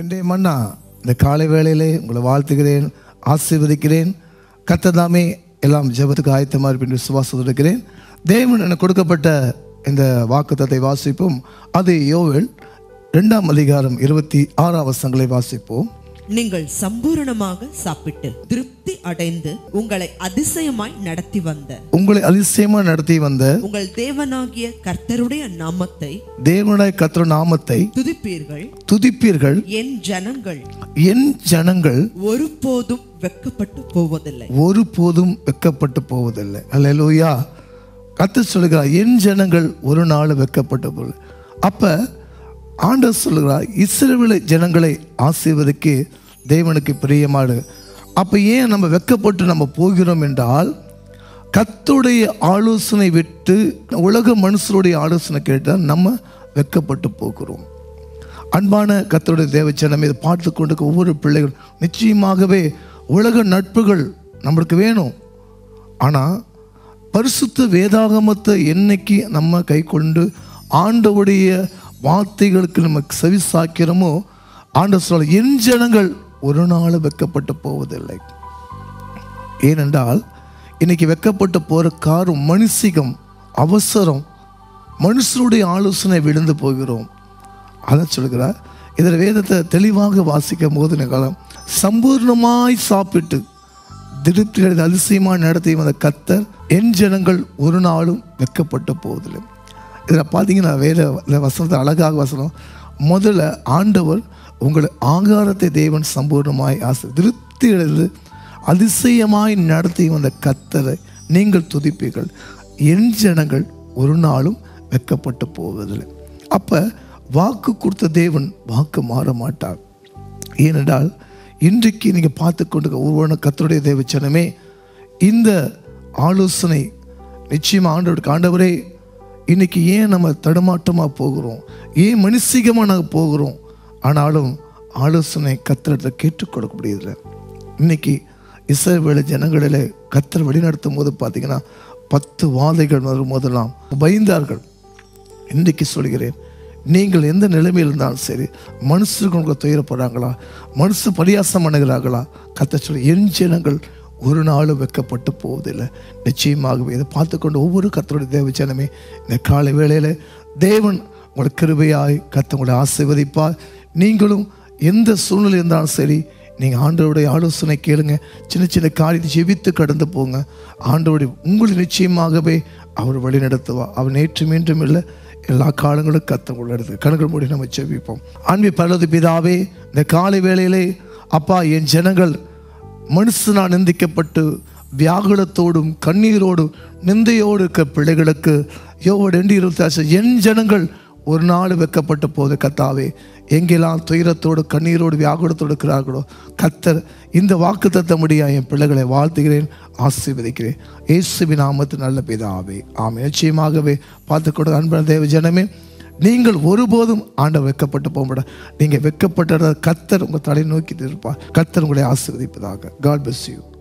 இன்றைய மன்னா இந்த காலை வேளையிலே உங்களை வாழ்த்துகிறேன் ஆசீர்வதிக்கிறேன். கத்ததாமே எல்லாம் ஜெபத்துக்கு ஆயத்தமாக இருப்பின் விசுவாசம் இருக்கிறேன். தேவன் எனக்கு கொடுக்கப்பட்ட இந்த வாக்குத்தத்தை வாசிப்போம். அது யோவேல் ரெண்டாம் அதிகாரம் இருபத்தி ஆறாம் வசங்களை வாசிப்போம். நீங்கள் சம்பூரணமாக சாப்பிட்டு திருப்தி அடைந்து உங்களை அதிசயமாய் நடத்தி வந்த உங்களை அதிசயமா நடத்தி வந்த உங்கள் தேவனாகிய கர்த்தருடைய நாமத்தை தேவனுடைய கத்திர நாமத்தை துதிப்பீர்கள். துதிப்பீர்கள். என் ஜனங்கள் என் ஜனங்கள் ஒருபோதும் வெட்கப்பட்டு போவதில்லை. ஒருபோதும் வெக்கப்பட்டு போவதில்லை. அல்லேலூயா கத்து சொல்லுகிறார் என் ஜனங்கள் ஒரு நாள் வெக்கப்பட்டு போல அப்ப ஆண்டவர் சொல்லுகிறார் இஸ்ரேவில ஜனங்களை ஆசீர்வதிக்கு தேவனுக்கு பிரியமாடு. அப்போ ஏன் நம்ம வெக்கப்பட்டு நம்ம போகிறோம் என்றால் கத்துடைய ஆலோசனை விட்டு உலக மனுஷருடைய ஆலோசனை கேட்டால் நம்ம வெக்கப்பட்டு போகிறோம். அன்பான கத்தருடைய தேவச்சனம் இதை பார்த்து கொண்டு ஒவ்வொரு பிள்ளைகள் நிச்சயமாகவே உலக நட்புகள் நம்மளுக்கு வேணும். ஆனால் பரிசுத்த வேதாகமத்தை என்னைக்கு நம்ம கை கொண்டு ஆண்டவுடைய வார்த்தைகளுக்கு நம்ம செவி சாக்கிறோமோ ஆண்ட சொல்ல என் ஜனங்கள் ஒரு நாள் வெக்கப்பட்டு போவதில்லை. ஏனென்றால் இன்னைக்கு வெக்கப்பட்டு போகிற காரும் மனுஷிகம் அவசரம் மனுஷனுடைய ஆலோசனை விழுந்து போகிறோம். அதை சொல்கிறார் இதில் வேதத்தை தெளிவாக வாசிக்கும் போது நிகழும் சம்பூர்ணமாய் சாப்பிட்டு திருப்தி அதிசயமாக நடத்தியும் வந்த கத்தர் என் ஜனங்கள் ஒரு நாளும் வெக்கப்பட்டு போவதில்லை. இதில் பார்த்தீங்கன்னா வேத வசனத்தை அழகாக வசனம். முதல்ல ஆண்டவர் உங்களை ஆகாரத்தை தேவன் சம்பூர்ணமாய் ஆசை திருப்தி எழுது அதிசயமாய் நடத்தி வந்த கத்தரை நீங்கள் துதிப்பீர்கள். என் ஜனங்கள் ஒரு நாளும் வெக்கப்பட்டு போவதில்லை. அப்போ வாக்கு கொடுத்த தேவன் வாக்கு மாற மாட்டார். ஏனென்றால் இன்றைக்கு நீங்கள் பார்த்து கொண்டு ஒவ்வொரு கத்தருடைய தேவச்சனமே இந்த ஆலோசனை நிச்சயமாக ஆண்டவருக்கு ஆண்டவரே இன்றைக்கி ஏன் நம்ம தடுமாட்டமாக போகிறோம்? ஏன் மனுஷிகமாக நாங்கள் போகிறோம்? ஆனாலும் ஆலோசனை கத்திரத்தை கேட்டுக் கொடுக்க முடியல இன்னைக்கு இஸ்ரவேல ஜனங்களில் கத்தர் வழிநடத்தும் போது பார்த்தீங்கன்னா பத்து வாதைகள் வரும் போதெல்லாம் பயந்தார்கள். இன்றைக்கு சொல்கிறேன் நீங்கள் எந்த நிலைமையில் இருந்தாலும் சரி மனுஷர்கள் துயரப்படுறாங்களா? மனுஷ பரியாசம் பண்ணுகிறார்களா கத்த சொல்லி என் ஜனங்கள் ஒரு நாளும் வெக்கப்பட்டு போவதில்லை. நிச்சயமாகவே இதை பார்த்துக்கொண்டு ஒவ்வொரு கத்தருடைய தேவச்சனமே இந்த காலை வேளையில் தேவன் உங்களை கிருபையாய் கத்த உங்களை ஆசீர்வதிப்பார். நீங்களும் எந்த சூழ்நிலை இருந்தாலும் சரி நீங்கள் ஆண்டவருடைய ஆலோசனை கேளுங்க. சின்ன சின்ன காரியத்தை ஜெபித்து கடந்து போங்க. ஆண்டவருடைய உங்களை நிச்சயமாகவே அவர் வழி நடத்துவா. அவர் நேற்று மீண்டும் இல்லை எல்லா காலங்களும் கத்த உள்ளது கணக்கு மூடி நம்ம ஜெபிப்போம். அன்பி பலது பிதாவே இந்த காலை வேளையிலே அப்பா என் ஜனங்கள் மனுஷனால் நிந்திக்கப்பட்டு வியாகுலத்தோடும் கண்ணீரோடும் நிந்தையோடு இருக்க பிள்ளைகளுக்கு யோவோடு ரெண்டு இருபத்தி ஆசை என் ஜனங்கள் ஒரு நாள் வைக்கப்பட்ட போது கத்தாவே எங்கெல்லாம் துயரத்தோடு கண்ணீரோடு வியாகுலத்தோடு இருக்கிறார்களோ கத்தர் இந்த வாக்கு தத்த முடியா என் பிள்ளைகளை வாழ்த்துகிறேன் ஆசீர்வதிக்கிறேன். இயேசுவின் நாமத்து நல்ல பிதாவே ஆமை நிச்சயமாகவே பார்த்து கொடு அன்பன தேவ ஜனமே நீங்கள் ஒருபோதும் ஆண்ட வெக்கப்பட்டு போக மாட்டார் நீங்கள் வெக்கப்பட்ட கத்தர் உங்கள் தலை நோக்கி இருப்பார் கத்தர் உங்களை ஆசீர்வதிப்பதாக. God bless you